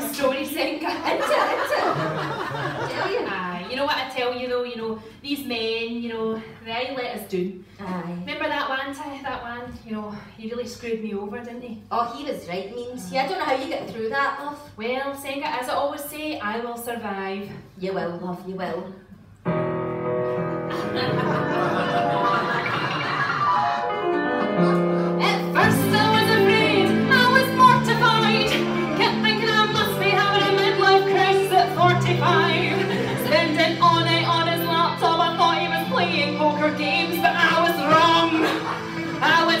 long story, Senga. Into it, into it. Tell you. Aye, you know what I tell you though, you know, these men, you know, they let us down. Aye. Remember that one time, that one, you know, he really screwed me over, didn't he? Oh, he was right, means. Yeah, I don't know how you get through that, love. Well, Senga, as I always say, I will survive. You will, love, you will. spent all night on his laptop. I thought he was playing poker games, but I was wrong. I was